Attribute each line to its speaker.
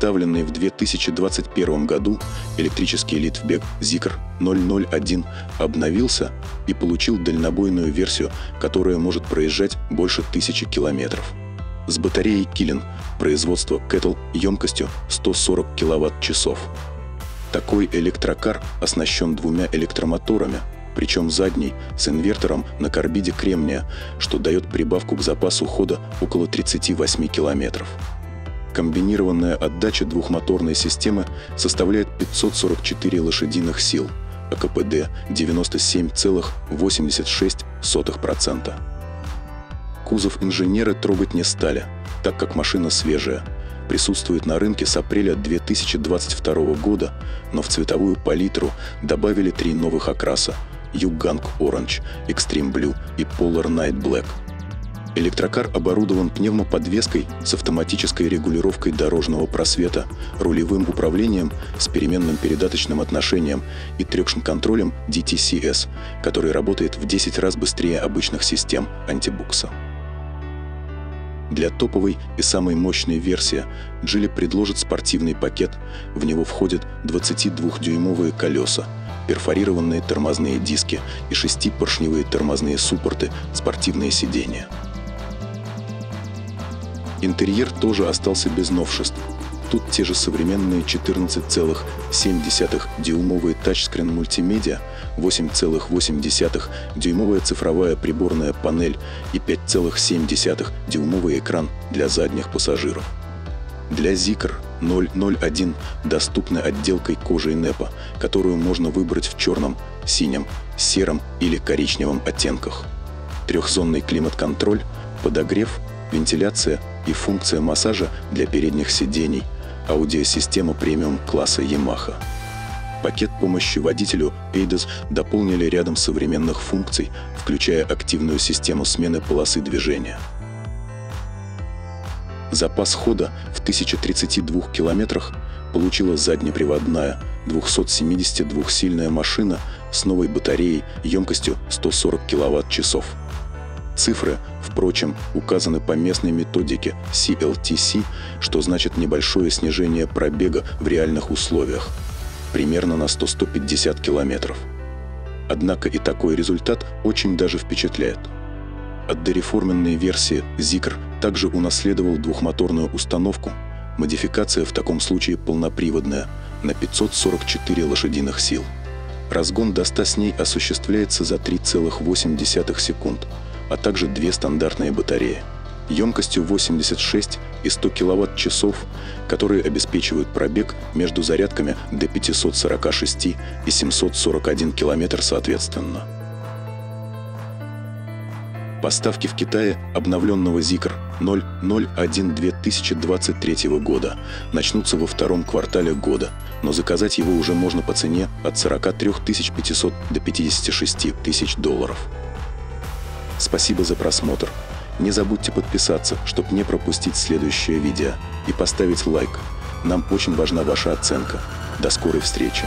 Speaker 1: представленный в 2021 году электрический литвбек Zikr 001 обновился и получил дальнобойную версию, которая может проезжать больше тысячи километров. С батареей Килин производства Kettle емкостью 140 киловатт-часов. Такой электрокар оснащен двумя электромоторами, причем задний с инвертором на карбиде кремния, что дает прибавку к запасу хода около 38 километров. Комбинированная отдача двухмоторной системы составляет 544 лошадиных сил, а КПД 97,86%. Кузов инженеры трогать не стали, так как машина свежая. Присутствует на рынке с апреля 2022 года, но в цветовую палитру добавили три новых окраса – Юганг Orange, Extreme Blue и Polar Night Black – Электрокар оборудован пневмоподвеской с автоматической регулировкой дорожного просвета, рулевым управлением с переменным передаточным отношением и трекшн-контролем DTCS, который работает в 10 раз быстрее обычных систем антибукса. Для топовой и самой мощной версии Джили предложит спортивный пакет. В него входят 22-дюймовые колеса, перфорированные тормозные диски и шестипоршневые тормозные суппорты, спортивные сиденья – Интерьер тоже остался без новшеств. Тут те же современные 14,7 дюймовые тачскрин мультимедиа, 8,8 дюймовая цифровая приборная панель и 5,7 дюймовый экран для задних пассажиров. Для Zikr 001 доступны отделкой кожи Непа, которую можно выбрать в черном, синем, сером или коричневом оттенках. Трехзонный климат-контроль, подогрев, вентиляция и функция массажа для передних сидений, аудиосистема премиум класса Yamaha. Пакет помощи водителю ADAS дополнили рядом современных функций, включая активную систему смены полосы движения. Запас хода в 1032 километрах получила заднеприводная 272-сильная машина с новой батареей емкостью 140 киловатт-часов – Цифры, впрочем, указаны по местной методике CLTC, что значит небольшое снижение пробега в реальных условиях, примерно на 100-150 километров. Однако и такой результат очень даже впечатляет. От дореформенной версии Zikr также унаследовал двухмоторную установку, модификация в таком случае полноприводная, на 544 лошадиных сил. Разгон до 100 с ней осуществляется за 3,8 секунд – а также две стандартные батареи емкостью 86 и 100 киловатт-часов, которые обеспечивают пробег между зарядками до 546 и 741 километр соответственно. Поставки в Китае обновленного Zikr 001 2023 года начнутся во втором квартале года, но заказать его уже можно по цене от 43 500 до 56 тысяч долларов. Спасибо за просмотр. Не забудьте подписаться, чтобы не пропустить следующее видео, и поставить лайк. Нам очень важна ваша оценка. До скорой встречи.